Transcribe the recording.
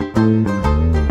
Música